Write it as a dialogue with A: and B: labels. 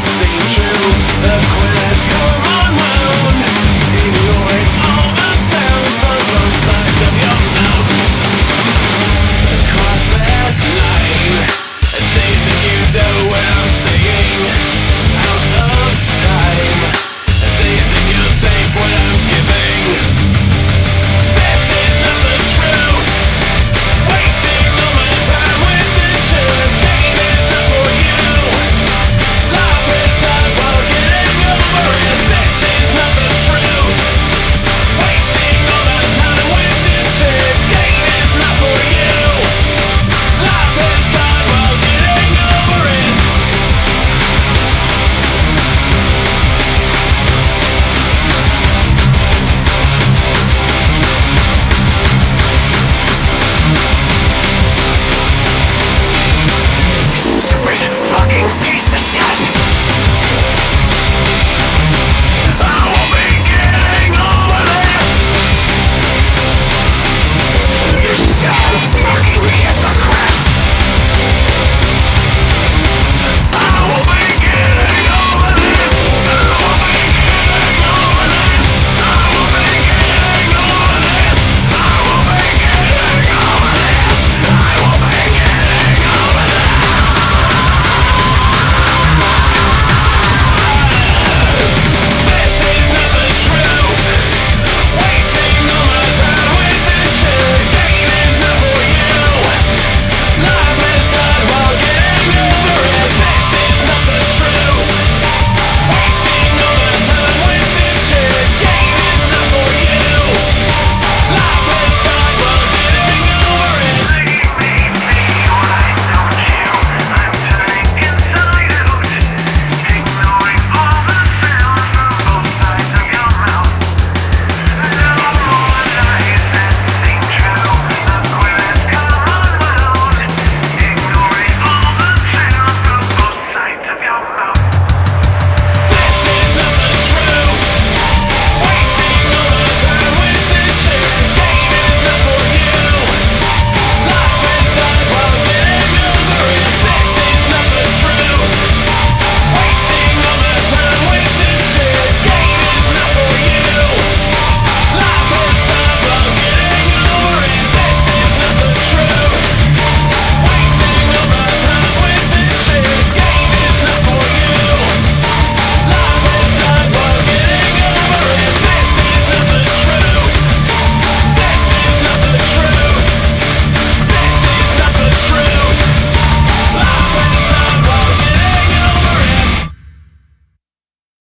A: seem true The quest comes